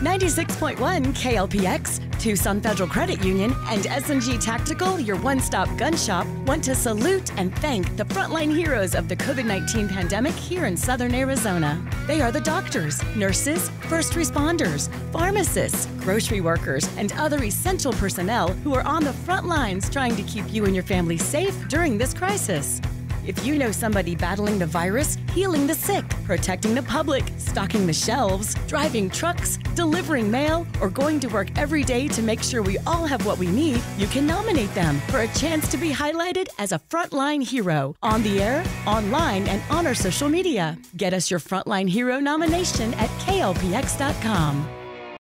96.1 KLPX, Tucson Federal Credit Union, and S&G Tactical, your one-stop gun shop, want to salute and thank the frontline heroes of the COVID-19 pandemic here in southern Arizona. They are the doctors, nurses, first responders, pharmacists, grocery workers, and other essential personnel who are on the front lines trying to keep you and your family safe during this crisis. If you know somebody battling the virus, healing the sick, protecting the public, stocking the shelves, driving trucks, delivering mail, or going to work every day to make sure we all have what we need, you can nominate them for a chance to be highlighted as a frontline hero on the air, online, and on our social media. Get us your frontline hero nomination at klpx.com.